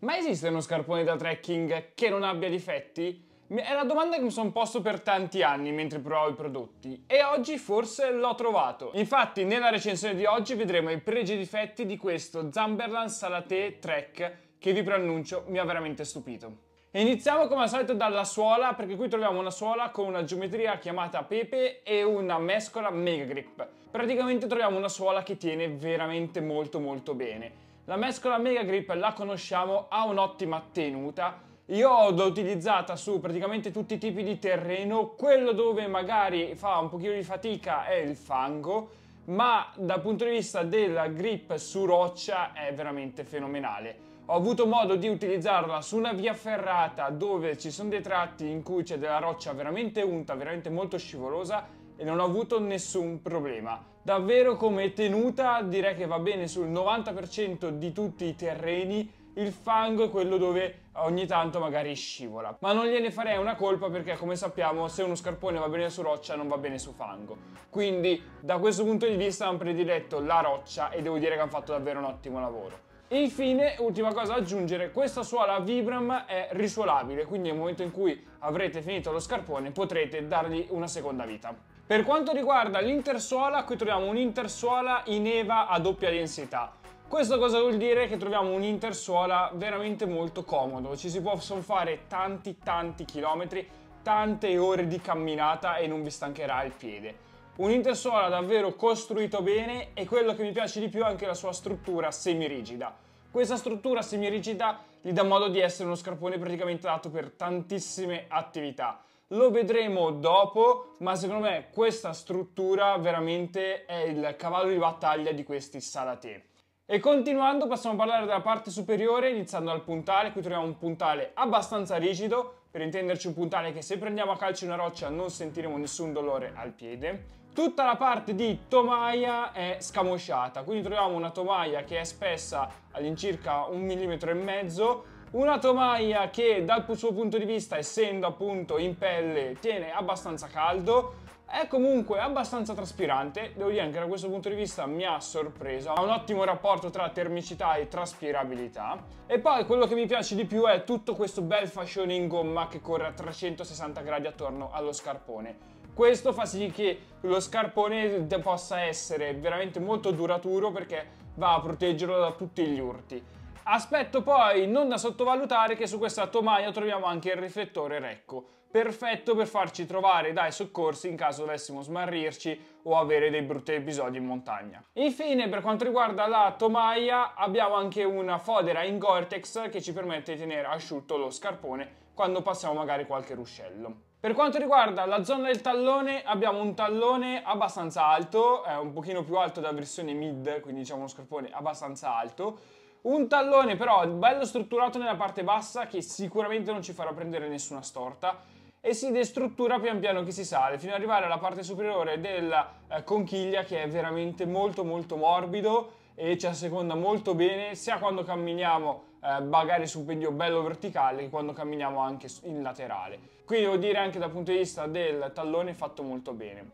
Ma esiste uno scarpone da trekking che non abbia difetti? È la domanda che mi sono posto per tanti anni mentre provavo i prodotti e oggi forse l'ho trovato. Infatti nella recensione di oggi vedremo i pregi e difetti di questo Zamberlan Salate Trek che vi preannuncio mi ha veramente stupito. Iniziamo come al solito dalla suola perché qui troviamo una suola con una geometria chiamata Pepe e una mescola Mega Grip. Praticamente troviamo una suola che tiene veramente molto molto bene. La mescola Mega Grip la conosciamo, ha un'ottima tenuta. Io l'ho utilizzata su praticamente tutti i tipi di terreno, quello dove magari fa un pochino di fatica è il fango, ma dal punto di vista della grip su roccia è veramente fenomenale. Ho avuto modo di utilizzarla su una via ferrata dove ci sono dei tratti in cui c'è della roccia veramente unta, veramente molto scivolosa e non ho avuto nessun problema. Davvero come tenuta direi che va bene sul 90% di tutti i terreni, il fango è quello dove ogni tanto magari scivola. Ma non gliene farei una colpa perché come sappiamo se uno scarpone va bene su roccia non va bene su fango. Quindi da questo punto di vista hanno prediletto la roccia e devo dire che hanno fatto davvero un ottimo lavoro. Infine, ultima cosa da aggiungere, questa suola Vibram è risuolabile, quindi nel momento in cui avrete finito lo scarpone potrete dargli una seconda vita. Per quanto riguarda l'intersuola, qui troviamo un'intersuola in EVA a doppia densità. Questo cosa vuol dire? Che troviamo un'intersuola veramente molto comodo, ci si possono fare tanti tanti chilometri, tante ore di camminata e non vi stancherà il piede. Un intersuola davvero costruito bene e quello che mi piace di più è anche la sua struttura semirigida. Questa struttura semirigida gli dà modo di essere uno scarpone praticamente adatto per tantissime attività. Lo vedremo dopo, ma secondo me questa struttura veramente è il cavallo di battaglia di questi Salaté. E continuando passiamo a parlare della parte superiore, iniziando dal puntale. Qui troviamo un puntale abbastanza rigido, per intenderci un puntale che se prendiamo a calci una roccia non sentiremo nessun dolore al piede. Tutta la parte di tomaia è scamosciata, quindi troviamo una tomaia che è spessa all'incirca un millimetro e mezzo, una tomaia che dal suo punto di vista, essendo appunto in pelle, tiene abbastanza caldo, è comunque abbastanza traspirante, devo dire anche da questo punto di vista mi ha sorpreso, ha un ottimo rapporto tra termicità e traspirabilità e poi quello che mi piace di più è tutto questo bel fascione in gomma che corre a 360 gradi attorno allo scarpone. Questo fa sì che lo scarpone possa essere veramente molto duraturo perché va a proteggerlo da tutti gli urti. Aspetto poi non da sottovalutare che su questa tomaia troviamo anche il riflettore Recco, perfetto per farci trovare dai soccorsi in caso dovessimo smarrirci o avere dei brutti episodi in montagna. Infine per quanto riguarda la tomaia abbiamo anche una fodera in Gore-Tex che ci permette di tenere asciutto lo scarpone quando passiamo magari qualche ruscello. Per quanto riguarda la zona del tallone, abbiamo un tallone abbastanza alto, è un pochino più alto della versione mid, quindi diciamo uno scarpone abbastanza alto. Un tallone però bello strutturato nella parte bassa che sicuramente non ci farà prendere nessuna storta e si destruttura pian piano che si sale fino ad arrivare alla parte superiore della eh, conchiglia che è veramente molto molto morbido e ci asseconda molto bene sia quando camminiamo eh, magari su un pendio bello verticale che quando camminiamo anche in laterale. Qui devo dire anche dal punto di vista del tallone fatto molto bene.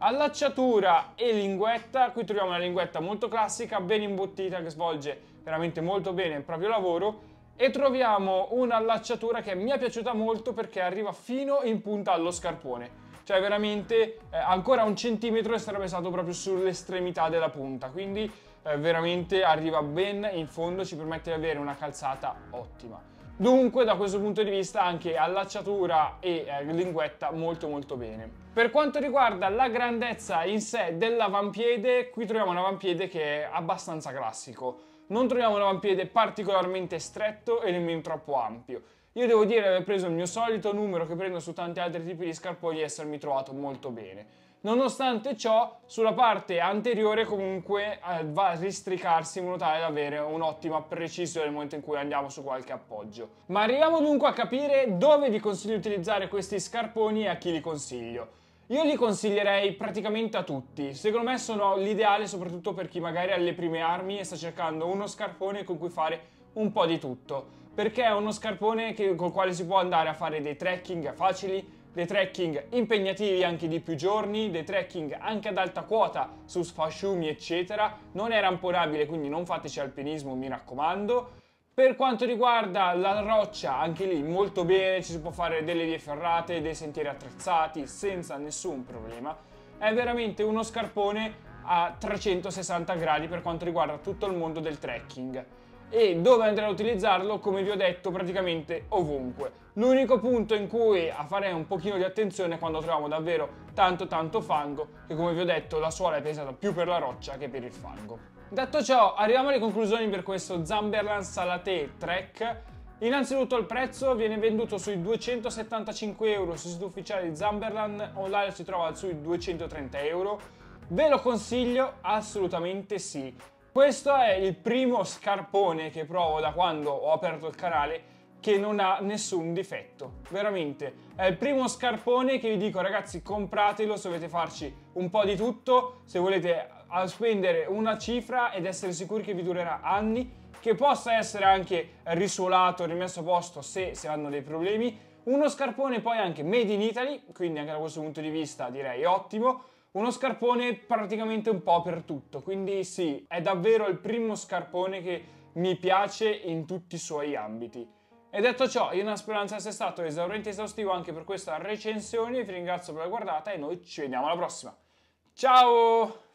Allacciatura e linguetta, qui troviamo una linguetta molto classica, ben imbottita, che svolge veramente molto bene il proprio lavoro. E troviamo un'allacciatura che mi è piaciuta molto perché arriva fino in punta allo scarpone. Cioè veramente eh, ancora un centimetro e sarebbe stato proprio sull'estremità della punta. Quindi eh, veramente arriva ben in fondo ci permette di avere una calzata ottima Dunque da questo punto di vista anche allacciatura e eh, linguetta molto molto bene. Per quanto riguarda la grandezza in sé dell'avampiede, qui troviamo un avampiede che è abbastanza classico. Non troviamo un avampiede particolarmente stretto e nemmeno troppo ampio. Io devo dire di aver preso il mio solito numero che prendo su tanti altri tipi di scarponi e essermi trovato molto bene. Nonostante ciò, sulla parte anteriore comunque eh, va a ristricarsi in modo tale da avere un'ottima precisione nel momento in cui andiamo su qualche appoggio. Ma arriviamo dunque a capire dove vi consiglio di utilizzare questi scarponi e a chi li consiglio. Io li consiglierei praticamente a tutti, secondo me sono l'ideale soprattutto per chi magari ha le prime armi e sta cercando uno scarpone con cui fare un po' di tutto, perché è uno scarpone che, col quale si può andare a fare dei trekking facili, dei trekking impegnativi anche di più giorni, dei trekking anche ad alta quota su sfasciumi eccetera, non è ramponabile quindi non fateci alpinismo mi raccomando, Per quanto riguarda la roccia, anche lì molto bene, ci si può fare delle vie ferrate, dei sentieri attrezzati senza nessun problema. È veramente uno scarpone a 360 gradi per quanto riguarda tutto il mondo del trekking e dove andrei a utilizzarlo, come vi ho detto, praticamente ovunque. L'unico punto in cui a fare un pochino di attenzione è quando troviamo davvero tanto tanto fango, che come vi ho detto la suola è pensata più per la roccia che per il fango. Detto ciò, arriviamo alle conclusioni per questo Zamberlan Salate Trek. Innanzitutto il prezzo viene venduto sui 275 euro sul sito ufficiale di Zamberlan, online si trova sui 230 euro. Ve lo consiglio? Assolutamente sì. Questo è il primo scarpone che provo da quando ho aperto il canale che non ha nessun difetto. Veramente, è il primo scarpone che vi dico ragazzi compratelo se volete farci un po' di tutto, se volete spendere una cifra ed essere sicuri che vi durerà anni, che possa essere anche risuolato, rimesso a posto se, se hanno dei problemi. Uno scarpone poi anche made in Italy, quindi anche da questo punto di vista direi ottimo uno scarpone praticamente un po' per tutto, quindi sì, è davvero il primo scarpone che mi piace in tutti i suoi ambiti. E detto ciò, io una speranza sia stato esauriente e esaustivo anche per questa recensione, vi ringrazio per la guardata e noi ci vediamo alla prossima. Ciao!